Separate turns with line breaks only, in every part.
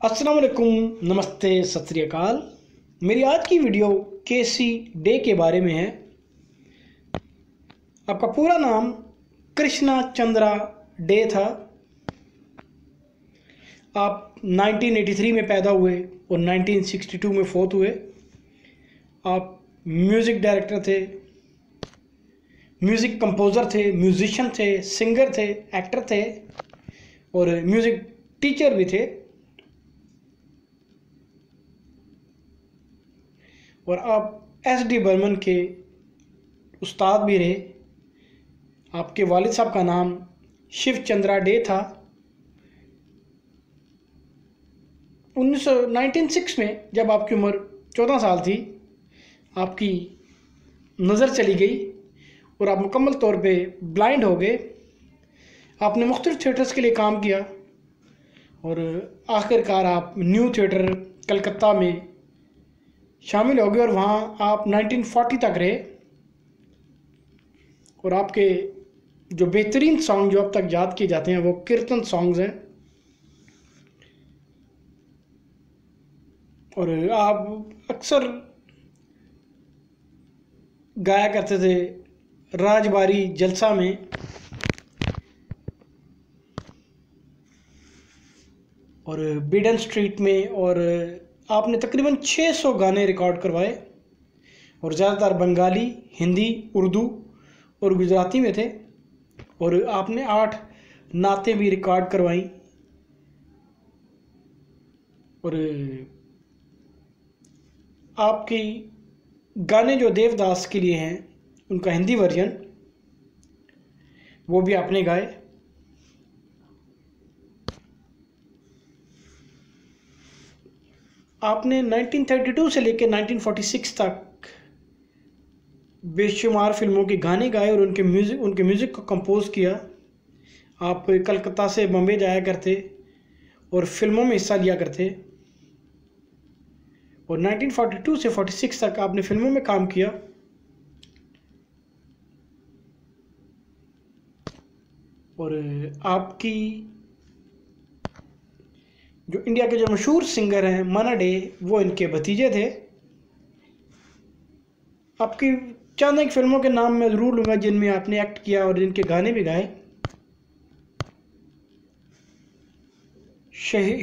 अस्सलाम वालेकुम नमस्ते, सत श्री अकाल मेरी आज की वीडियो केसी डे के बारे में है। आपका पूरा नाम कृष्णा चंद्रा डे था। आप 1983 में पैदा हुए और 1962 में फोत हुए। आप म्यूज़िक डायरेक्टर थे, म्यूज़िक कंपोज़र थे, म्यूज़िशियन थे, सिंगर थे, एक्टर थे और म्यूज़िक टीचर भी थे। और आप एस डी बर्मन के उस्ताद भी रहे। आपके वालिद साहब का नाम शिव चंद्रा डे था। उन्नीस सौ नाइनटीन सिक्स में जब आपकी उम्र चौदह साल थी, आपकी नज़र चली गई और आप मुकम्मल तौर पे ब्लाइंड हो गए। आपने मुख्तलिफ़ थिएटर्स के लिए काम किया और आखिरकार आप न्यू थिएटर कलकत्ता में शामिल हो गए और वहाँ आप 1940 तक रहे और आपके जो बेहतरीन सॉन्ग जो अब तक याद किए जाते हैं, वो कीर्तन सॉन्ग्स हैं। और आप अक्सर गाया करते थे राजबारी जलसा में। और बिडन स्ट्रीट में और आपने तकरीबन 600 गाने रिकॉर्ड करवाए, और ज़्यादातर बंगाली, हिंदी, उर्दू और गुजराती में थे, और आपने आठ नातें भी रिकॉर्ड करवाई। और आपकी गाने जो देवदास के लिए हैं, उनका हिंदी वर्जन, वो भी आपने गाए। आपने 1932 से लेकर 1946 तक बेशुमार फ़िल्मों के गाने गाए और उनके म्यूज़िक उनके म्यूज़िक को कंपोज किया। आप कलकत्ता से बम्बे जाया करते और फ़िल्मों में हिस्सा लिया करते। और 1942 से 46 तक आपने फ़िल्मों में काम किया। और आपकी जो इंडिया के जो मशहूर सिंगर हैं, मना डे, वो इनके भतीजे थे। आपकी चंद एक फ़िल्मों के नाम मैं ज़रूर लूँगा, जिनमें आपने एक्ट किया और जिनके गाने भी गाए।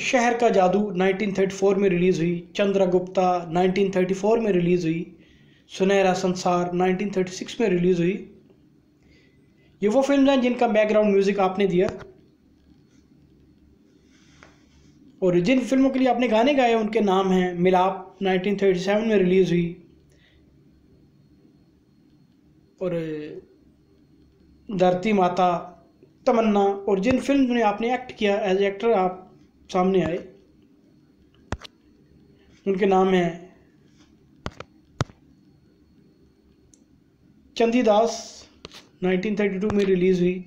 शहर का जादू 1934 में रिलीज़ हुई चंद्रगुप्ता 1934 में रिलीज़ हुई, सुनहरा संसार 1936 में रिलीज़ हुई। ये वो फ़िल्म हैं जिनका बैकग्राउंड म्यूज़िक आपने दिया। और जिन फ़िल्मों के लिए आपने गाने गाए उनके नाम हैं, मिलाप 1937 में रिलीज़ हुई। और धरती माता, तमन्ना, और जिन फ़िल्म में आपने एक्ट किया एज एक्टर आप सामने आए, उनके नाम हैं, चंदीदास 1932 में रिलीज़ हुई,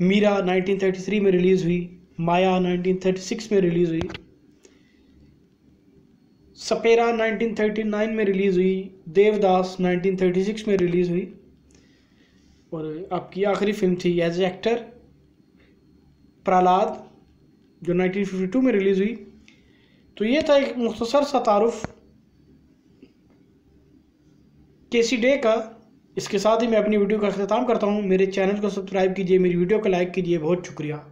मीरा 1933 में रिलीज़ हुई माया 1936 में रिलीज़ हुई। सपेरा 1939 में रिलीज़ हुई। देवदास 1936 में रिलीज़ हुई। और आपकी आखिरी फ़िल्म थी एज एक्टर प्रहलाद, जो 1952 में रिलीज़ हुई। तो ये था एक मुख्तसर सा तारुफ। केसी डे का, इसके साथ ही मैं अपनी वीडियो का अख्ताम करता हूँ। मेरे चैनल को सब्सक्राइब कीजिए, मेरी वीडियो को लाइक कीजिए। बहुत शुक्रिया।